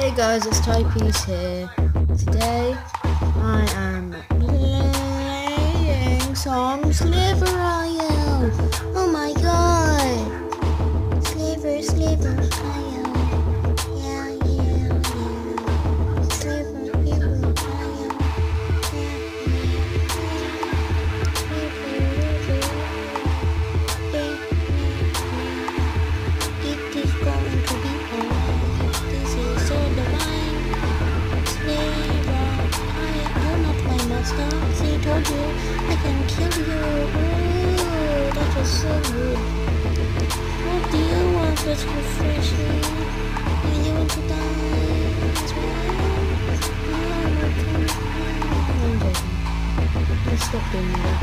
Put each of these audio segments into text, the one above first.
Hey guys, it's Typepiece here. Today I am playing some Sliver IO. Oh my god! Sliver, Sliver IO. Stop doing that.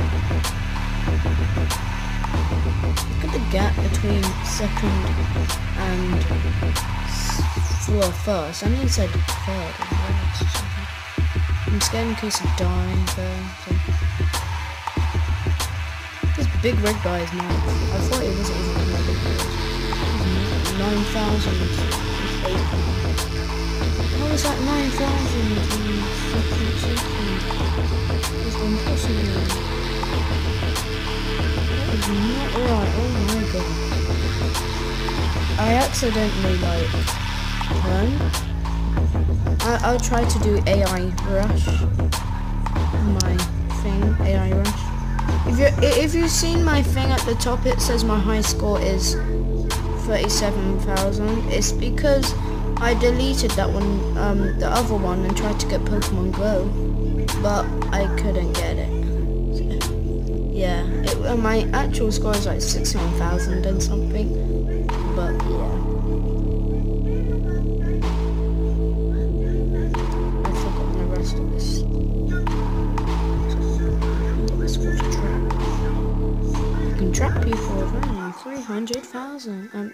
Look at the gap between second and well, first. I mean said third. I'm scared in case of dying there. So. This big red guy is mine. I thought it wasn't even that big. Nine thousand eight. Was that nine thousand in fucking second? It's impossible. That is not right. Oh my god. I accidentally like turn. I I'll try to do AI rush. My thing, AI rush. If you if you've seen my thing at the top, it says my high score is thirty-seven thousand. It's because I deleted that one, um, the other one, and tried to get Pokemon Go, but I couldn't get it. Yeah, it, uh, my actual score is like 61,000 and something. But yeah. 300,000. Um,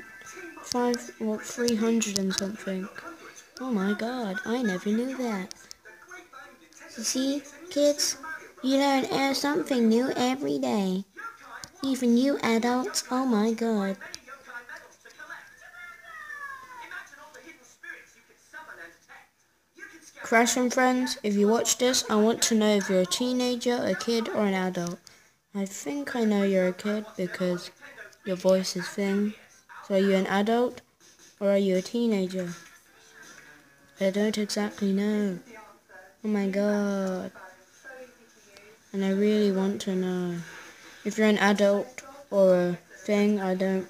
five, what, 300 and something. Oh my god, I never knew that. You see, kids, you learn something new every day. Even you adults, oh my god. Crash and friends, if you watch this, I want to know if you're a teenager, a kid, or an adult. I think I know you're a kid because your voice is thin. So are you an adult or are you a teenager? I don't exactly know. Oh my god. And I really want to know. If you're an adult or a thing, I don't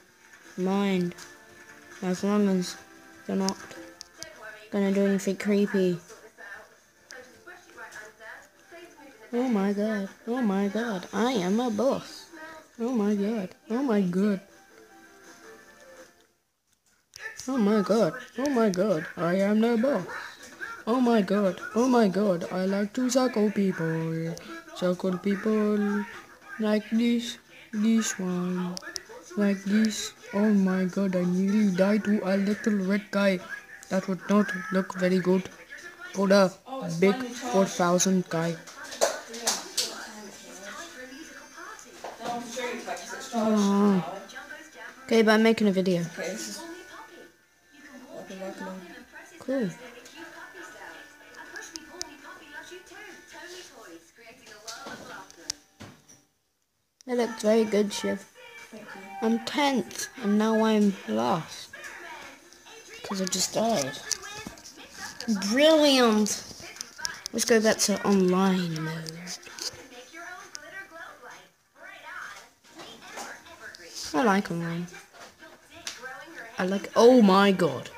mind. As long as you're not gonna do anything creepy. Oh my god. Oh my god. I am a boss. Oh my god. Oh my god. Oh my god. Oh my god. I am the boss. Oh my god. Oh my god. I like to suckle people. Suckle people. Like this. This one. Like this. Oh my god. I nearly died to a little red guy. That would not look very good for the big 4000 guy. Oh. Okay, but I'm making a video. Okay, this is what I've been working on. Cool. That looks very good, Shiv. I'm 10th, and now I'm last. Because I just died. Brilliant! Let's go back to online mode. I like online. I like. Oh my god.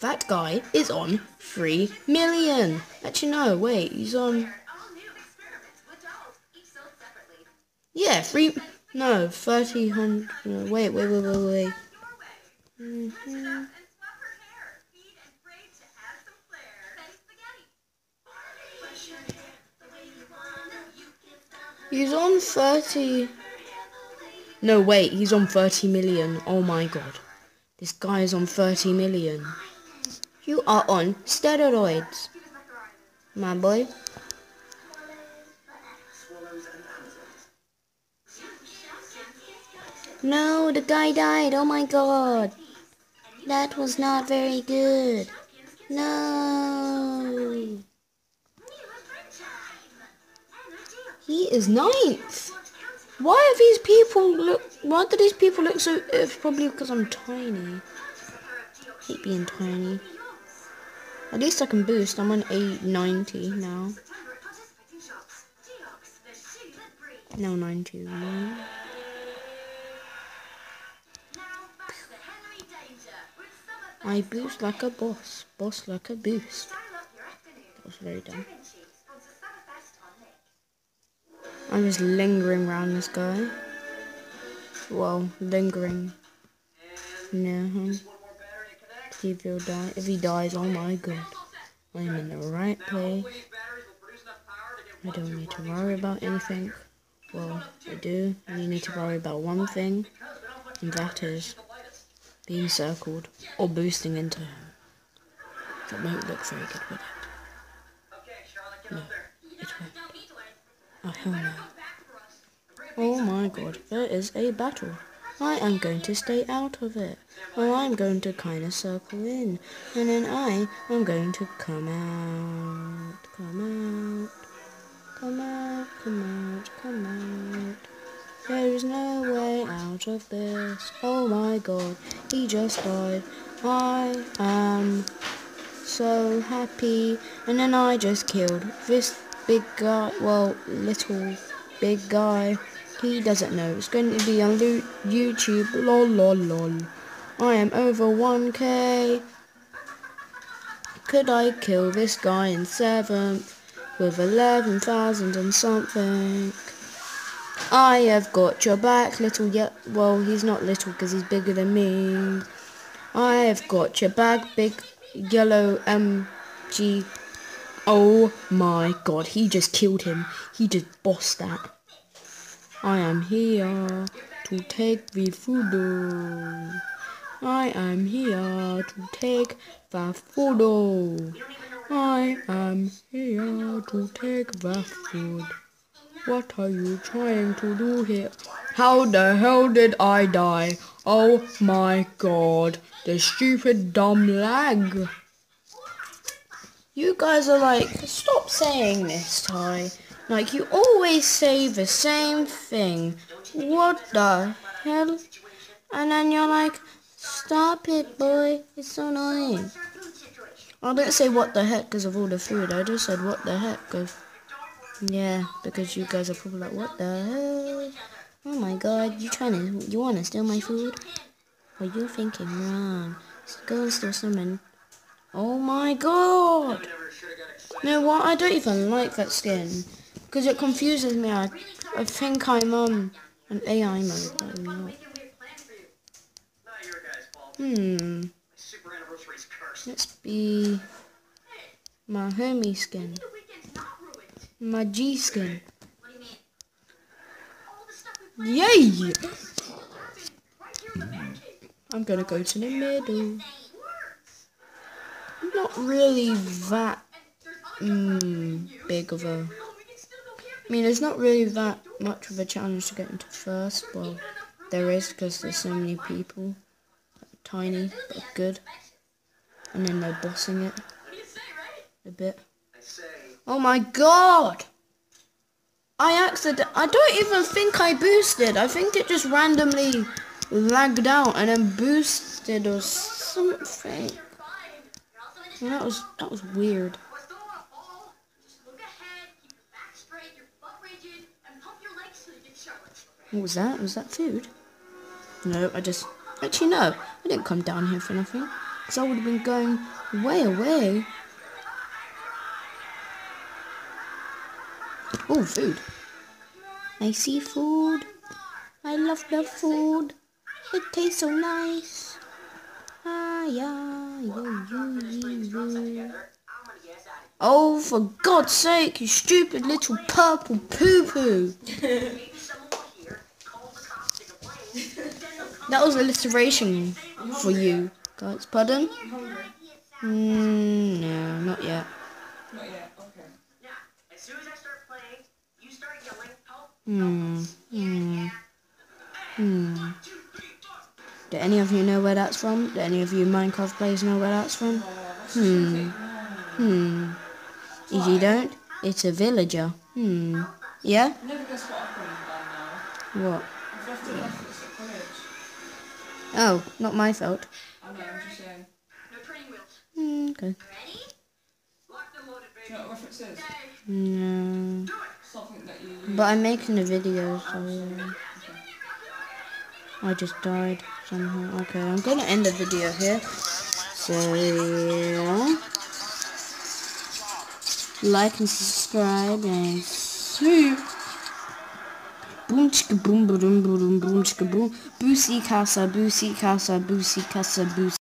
That guy is on 3 million. Actually, no, wait, he's on. Yeah, 3. No, 30 hundred. No, wait, wait, wait, wait, wait. Mhm. He's on 30. No, wait, he's on 30 million. Oh my god. This guy is on 30 million. You are on steroids, my boy. No, the guy died. Oh my god. That was not very good. No. He is ninth. Why are these people look? Why do these people look so? It's probably because I'm tiny. hate being tiny. At least I can boost. I'm on 890 now. No, 91. I boost like a boss. Boss like a boost. That was very dumb. I'm just lingering around this guy. Well, lingering near him. If he'll die. If he dies, oh my god. I'm in the right place. I don't need to worry about anything. Well, I do. I need to worry about one thing. And that is being circled or boosting into him. That won't look very good with it. No, it won't. Oh hell no. Oh my god, there is a battle. I am going to stay out of it. Well, I'm going to kind of circle in. And then I am going to come out. Come out. Come out, come out, come out. There is no way out of this. Oh my god, he just died. I am so happy. And then I just killed this big guy, well, little big guy. He doesn't know. It's going to be on YouTube. Lol, lol, lol. I am over 1k. Could I kill this guy in 7th with 11,000 and something? I have got your back, little yet. Well, he's not little because he's bigger than me. I have got your back, big yellow MG. Oh my god, he just killed him. He just bossed that. I am here to take the food. I am here to take the food. I am here to take the food. What are you trying to do here? How the hell did I die? Oh my god. The stupid dumb lag. You guys are like, stop saying this, Ty. Like, you always say the same thing. What the hell? And then you're like, stop it, boy. It's so annoying. I didn't say what the heck because of all the food. I just said what the heck because... Yeah, because you guys are probably like, what the hell? Oh my god, you trying to, you want to steal my food? What are you thinking? Run. Go and steal something. Oh my god! No, what? I don't even like that skin. Because it confuses me. I, I think I'm on an AI mode. Hmm. Let's be my homie skin. My G skin. Yay! I'm gonna go to the middle. Not really that mm, big of a... I mean, it's not really that much of a challenge to get into first. Well, there is because there's so many people. Tiny, but good. And then they're bossing it a bit. Oh my god! I accident I don't even think I boosted. I think it just randomly lagged out and then boosted or something. That was that was weird. What was that? Was that food? No, I just... Actually, no. I didn't come down here for nothing. Because I would have been going way away. Oh, food. I see food. I love the food. It tastes so nice. Oh, for God's sake, you stupid little purple poo-poo. that was alliteration for you, guys. Pardon? Mm, no, not yet. Hmm. Hmm. Hmm. Do any of you know where that's from? Do any of you Minecraft players know where that's from? Hmm. Hmm. If you don't, it's a villager. Hmm. Yeah? What. Oh, not my fault. Hmm, okay. No. Use. But I'm making a video, so. I just died somehow. Okay, I'm gonna end the video here. So yeah. Like and subscribe and see. Boom chicka boom boom boom boom boom chicka boom. Boosie casa, boosie casa, boosie casa, boosie.